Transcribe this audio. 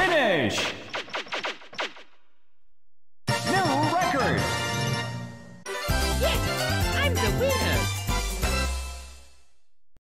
Finish!